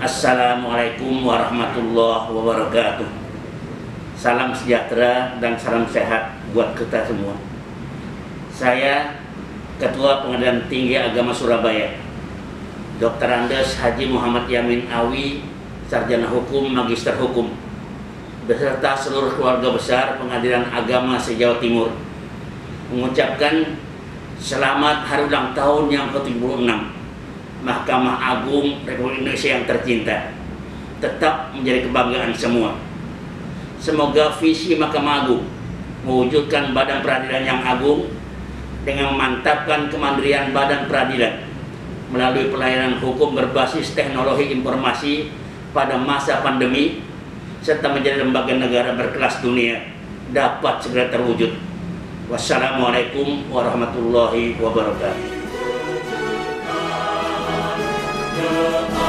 Assalamualaikum warahmatullahi wabarakatuh. Salam sejahtera dan salam sehat buat kita semua. Saya Ketua Pengadilan Tinggi Agama Surabaya, Dr. Andes Haji Muhammad Yamin Awi, Sarjana Hukum, Magister Hukum, beserta seluruh keluarga besar Pengadilan Agama se-Jawa Timur, mengucapkan selamat hari ulang tahun yang ke-76 Mahkamah Agung Republik Indonesia yang tercinta tetap menjadi kebanggaan semua. Semoga visi Mahkamah Agung mewujudkan badan peradilan yang agung dengan memantapkan kemandirian badan peradilan melalui pelayanan hukum berbasis teknologi informasi pada masa pandemi serta menjadi lembaga negara berkelas dunia dapat segera terwujud. Wassalamualaikum warahmatullahi wabarakatuh. the